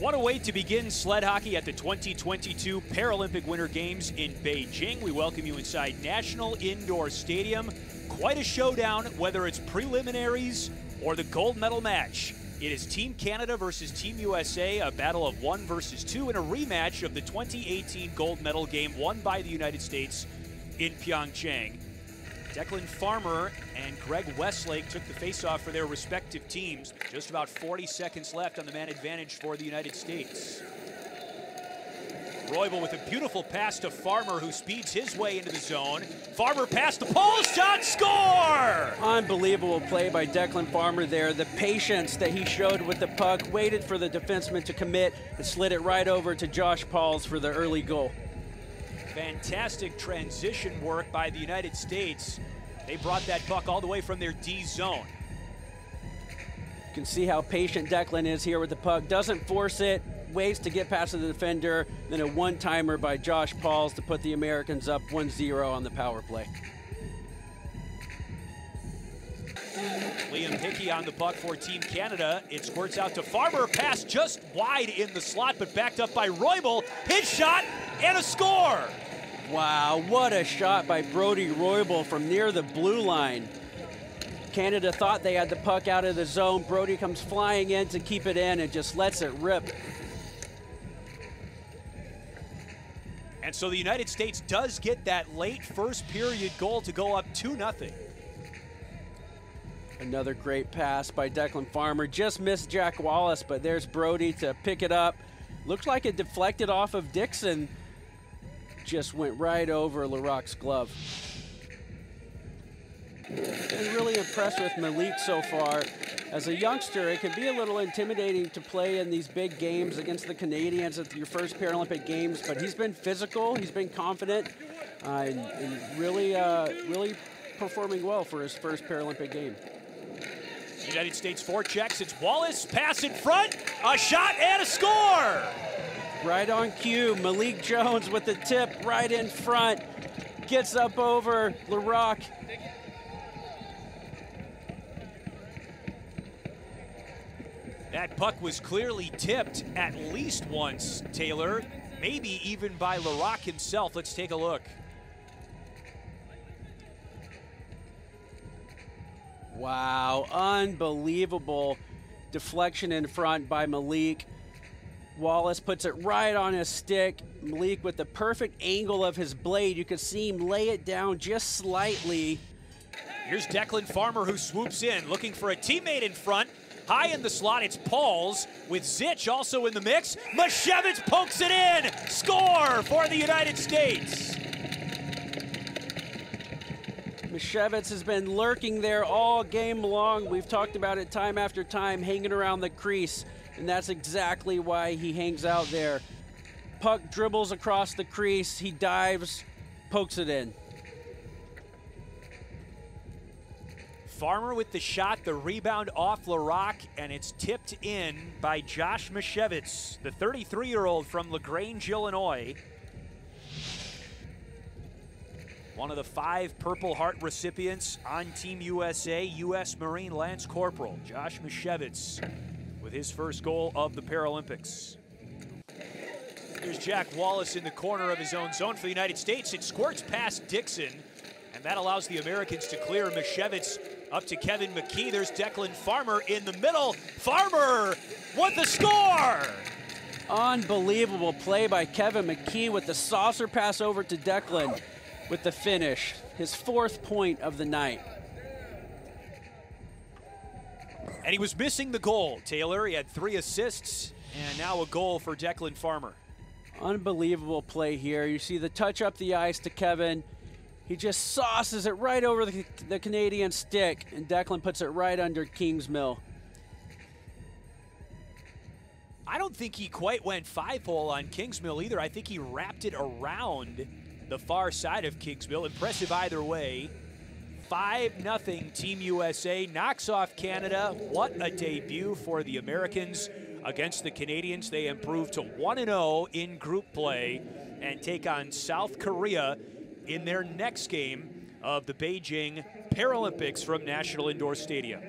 What a way to begin sled hockey at the 2022 Paralympic Winter Games in Beijing. We welcome you inside National Indoor Stadium. Quite a showdown, whether it's preliminaries or the gold medal match. It is Team Canada versus Team USA, a battle of one versus two, and a rematch of the 2018 gold medal game won by the United States in Pyeongchang. Declan Farmer and Greg Westlake took the faceoff for their respective teams. Just about 40 seconds left on the man advantage for the United States. Roybal with a beautiful pass to Farmer, who speeds his way into the zone. Farmer pass the Paul, shot, score! Unbelievable play by Declan Farmer there. The patience that he showed with the puck, waited for the defenseman to commit, and slid it right over to Josh Pauls for the early goal. Fantastic transition work by the United States. They brought that puck all the way from their D zone. You can see how patient Declan is here with the puck. Doesn't force it, waits to get past the defender, then a one-timer by Josh Pauls to put the Americans up 1-0 on the power play. Liam Hickey on the puck for Team Canada. It squirts out to Farmer. Pass just wide in the slot, but backed up by Roybal. His shot and a score. Wow, what a shot by Brody Roybal from near the blue line. Canada thought they had the puck out of the zone. Brody comes flying in to keep it in and just lets it rip. And so the United States does get that late first period goal to go up 2 0. Another great pass by Declan Farmer. Just missed Jack Wallace, but there's Brody to pick it up. Looks like it deflected off of Dixon. Just went right over Larocque's glove. Been really impressed with Malik so far. As a youngster, it can be a little intimidating to play in these big games against the Canadians at your first Paralympic Games, but he's been physical, he's been confident, uh, and, and, really, uh, really performing well for his first Paralympic game. United States four checks. It's Wallace, pass in front, a shot and a score. Right on cue, Malik Jones with the tip right in front. Gets up over Larocque. That puck was clearly tipped at least once, Taylor. Maybe even by Larocque himself. Let's take a look. Wow, unbelievable deflection in front by Malik. Wallace puts it right on his stick. Malik with the perfect angle of his blade. You can see him lay it down just slightly. Here's Declan Farmer who swoops in, looking for a teammate in front. High in the slot, it's Pauls with Zitch also in the mix. Misiewicz pokes it in. Score for the United States. Misiewicz has been lurking there all game long. We've talked about it time after time, hanging around the crease, and that's exactly why he hangs out there. Puck dribbles across the crease, he dives, pokes it in. Farmer with the shot, the rebound off Larocque, and it's tipped in by Josh Misiewicz, the 33 year old from LaGrange, Illinois. One of the five Purple Heart recipients on Team USA, U.S. Marine Lance Corporal Josh Misiewicz with his first goal of the Paralympics. Here's Jack Wallace in the corner of his own zone for the United States. It squirts past Dixon, and that allows the Americans to clear Misiewicz up to Kevin McKee. There's Declan Farmer in the middle. Farmer with the score! Unbelievable play by Kevin McKee with the saucer pass over to Declan with the finish, his fourth point of the night. And he was missing the goal, Taylor. He had three assists and now a goal for Declan Farmer. Unbelievable play here. You see the touch up the ice to Kevin. He just sauces it right over the, the Canadian stick, and Declan puts it right under Kingsmill. I don't think he quite went five hole on Kingsmill either. I think he wrapped it around the far side of Kingsmill. Impressive either way. 5 0 Team USA knocks off Canada. What a debut for the Americans against the Canadians. They improve to 1 0 in group play and take on South Korea in their next game of the Beijing Paralympics from National Indoor Stadium.